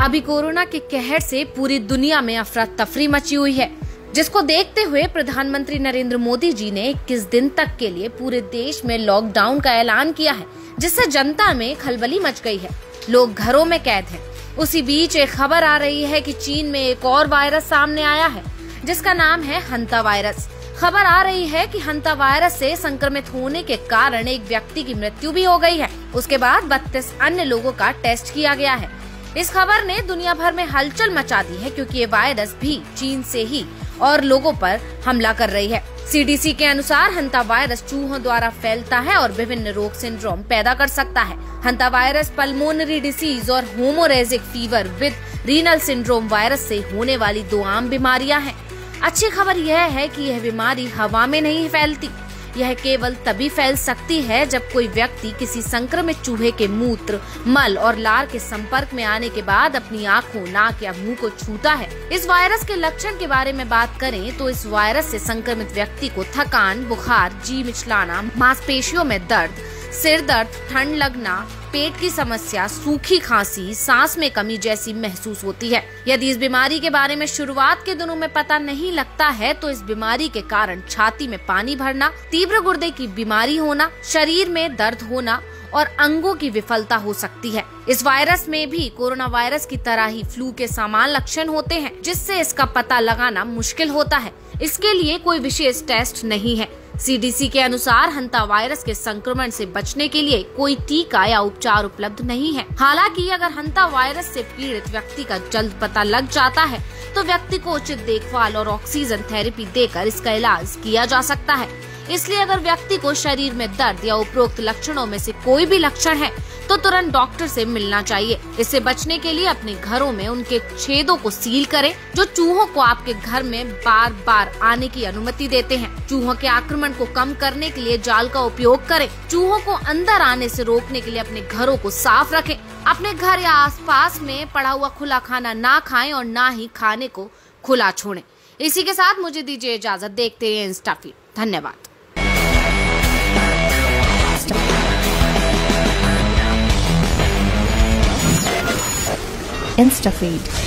अभी कोरोना के कहर से पूरी दुनिया में अफरा तफरी मची हुई है, जिसको देखते हुए प्रधानमंत्री नरेंद्र मोदी जी ने 21 दिन तक के लिए पूरे देश में लॉकडाउन का ऐलान किया है, जिससे जनता में खलबली मच गई है। लोग घरों में कैद हैं। उसी बीच एक खबर आ रही है कि चीन में एक और वायरस सामने आया है, जिसका नाम है हंता वायरस। खबर आ रही है कि हंता वायरस से संक्रमित होने के कारण एक व्यक्ति की मृत्यु भी हो गई है। उसके बाद बत्तीस अन्य लोगों का टेस्ट किया गया है। इस खबर ने दुनिया भर में हलचल मचा दी है क्योंकि ये वायरस भी चीन से ही और लोगों पर हमला कर रही है। सीडीसी के अनुसार हंता वायरस चूहों द्वारा फैलता है और विभिन्न रोग सिंड्रोम पैदा कर सकता है। हंता वायरस पल्मोनरी डिसीज और haemorrhagic fever with renal syndrome virus से होने वाली दो आम बीमारियाँ हैं। अच्छी खबर यह है कि यह बीमारी हवा में नहीं फैलती। यह केवल तभी फैल सकती है जब कोई व्यक्ति किसी संक्रमित चूहे के मूत्र, मल और लार के संपर्क में आने के बाद अपनी आँखों, नाक या मुँह को छूता है। इस वायरस के लक्षण के बारे में बात करें तो इस वायरस से संक्रमित व्यक्ति को थकान, बुखार, जी मिचलाना, मांसपेशियों में दर्द सिर दर्द, ठंड लगना, पेट की समस्या, सूखी खांसी, सांस में कमी जैसी महसूस होती है। यदि इस बीमारी के बारे में शुरुआत के दिनों में पता नहीं लगता है तो इस बीमारी के कारण छाती में पानी भरना, तीव्र गुर्दे की बीमारी होना, शरीर में दर्द होना और अंगों की विफलता हो सकती है। इस वायरस में भी कोरोना वायरस की तरह ही फ्लू के समान लक्षण होते हैं, जिससे इसका पता लगाना मुश्किल होता है। इसके लिए कोई विशेष टेस्ट नहीं है। सीडीसी के अनुसार हंता वायरस के संक्रमण से बचने के लिए कोई टीका या उपचार उपलब्ध नहीं है। हालाँकि अगर हंता वायरस से पीड़ित व्यक्ति का जल्द पता लग जाता है तो व्यक्ति को उचित देखभाल और ऑक्सीजन थेरेपी देकर इसका इलाज किया जा सकता है। इसलिए अगर व्यक्ति को शरीर में दर्द या उपरोक्त लक्षणों में से कोई भी लक्षण है तो तुरंत डॉक्टर से मिलना चाहिए। इससे बचने के लिए अपने घरों में उनके छेदों को सील करें, जो चूहों को आपके घर में बार बार आने की अनुमति देते हैं। चूहों के आक्रमण को कम करने के लिए जाल का उपयोग करें। चूहों को अंदर आने से रोकने के लिए अपने घरों को साफ़ रखें। अपने घर या आसपास में पड़ा हुआ खुला खाना ना खाएँ और ना ही खाने को खुला छोड़ें। इसी के साथ मुझे दीजिए इजाज़त। देखते रहिए इंस्टाफी धन्यवाद। InstaFeed.